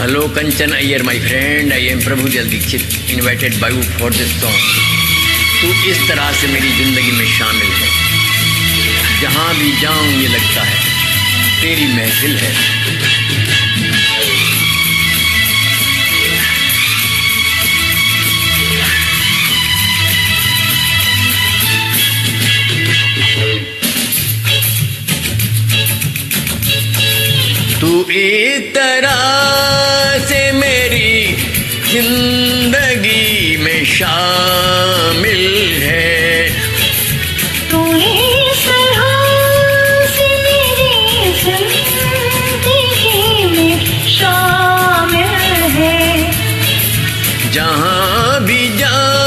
Hello, Kanchan Iyer, my friend I am Prabhu Jal Dixit invited you for this song तू इस तरह से मेरी ज़िंदगी में शामिल है। जहाँ भी जाऊँ ये लगता है तेरी महफिल है। तरह से मेरी ज़िंदगी में शामिल है। तू इस तरह से मेरी ज़िंदगी में शामिल है। जहाँ भी जाऊँ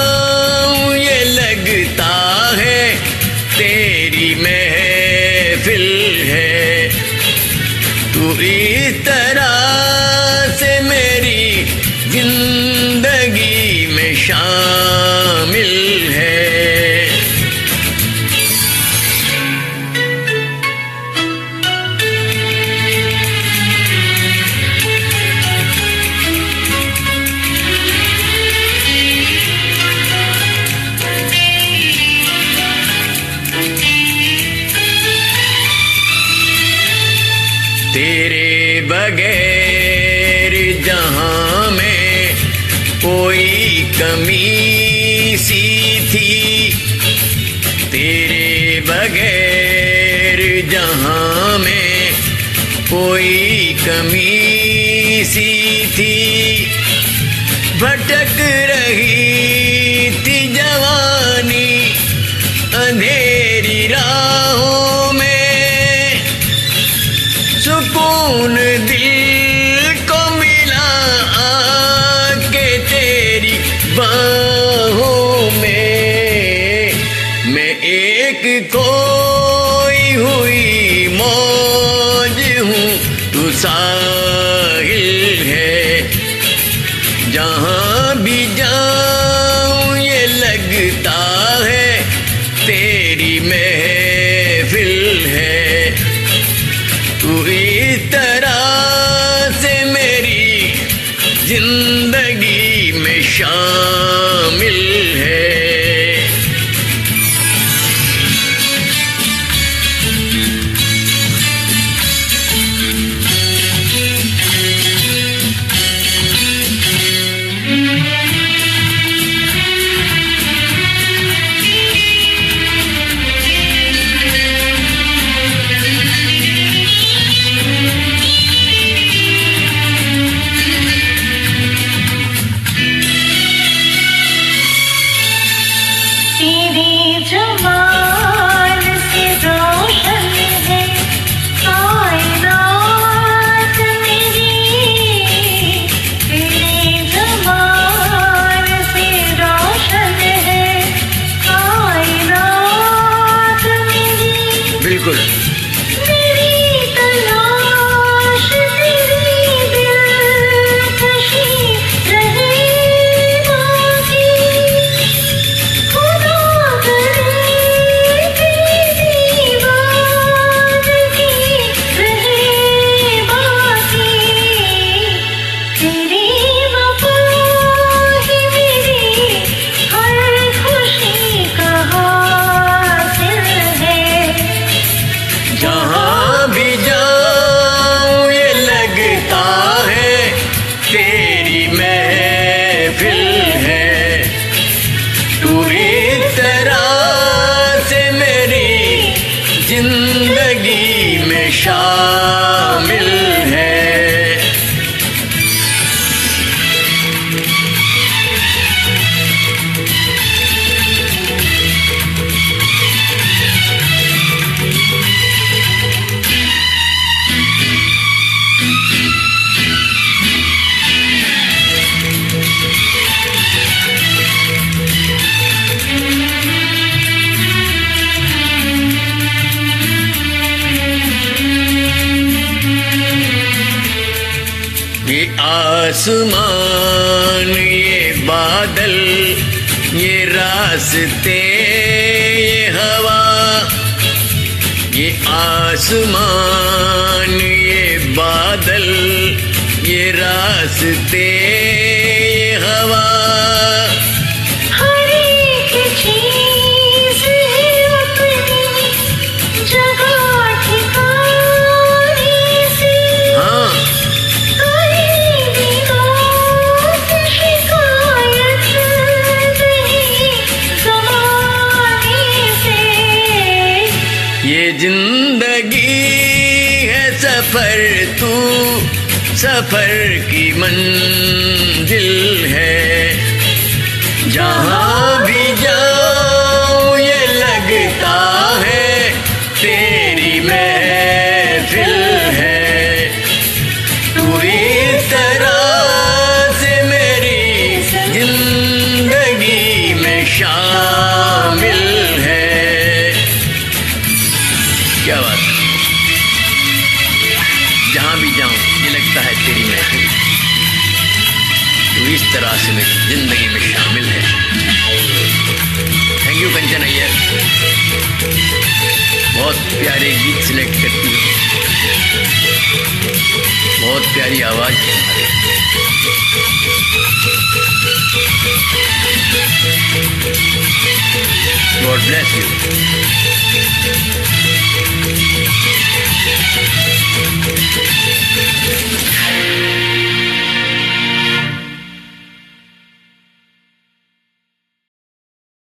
तेरे बगैर जहाँ में कोई कमी सी थी। तेरे बगैर जहाँ में कोई कमी सी थी। भटक रही बाहों में मैं एक कोई हुई मौज हूँ तू साहिल है। जहाँ भी जाऊँ तेरे जमाल ये आसमान, ये बादल, ये रास्ते, ये हवा, ये आसमान, ये बादल, ये रास्ते, ये हवा। ज़िंदगी है सफ़र तू सफ़र की मंजिल है। जहाँ भी जाऊँ लगता है तेरी महफिल तू इस तरह से मेरी ज़िंदगी में शामिल है। Thank you Kanchan Iyer. बहुत प्यारे गीत सिलेक्ट करती हो। बहुत प्यारी आवाज़ है हमारी गॉड ब्लेस यू